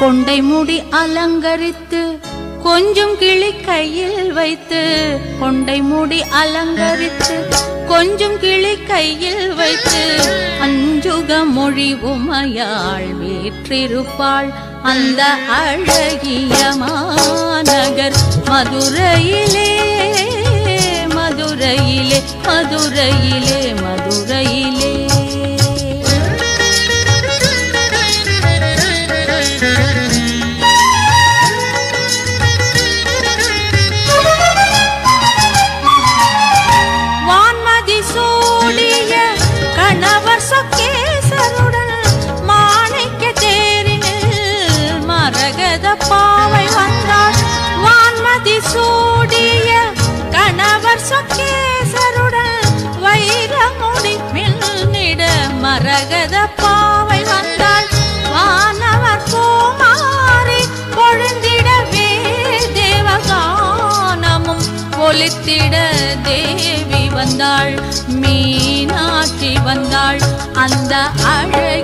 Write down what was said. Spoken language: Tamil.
கொண்டை முடி அலங்கரித்து கொஞ்சம் கிளி கையில் வைத்து கொண்டை மூடி அலங்கரித்து கொஞ்சம் கிளி கையில் வைத்து அஞ்சுக மொழி உமையாள் வீற்றிருப்பாள் அந்த அழகிய மாநகர். மதுரையிலே மதுரையிலே மதுரையிலே மதுரை கத பாவை வந்தாள் வான்மதி சூடிய கணவர் சொக்கேசருடன் வைரமுடி மின்னிட மரகத பாவை வந்தாள் வானவர் கோமாரி பொழுந்திடவே தேவகானமும் ஒலித்திட தேவி வந்தாள் மீனாட்சி வந்தாள். அந்த அழை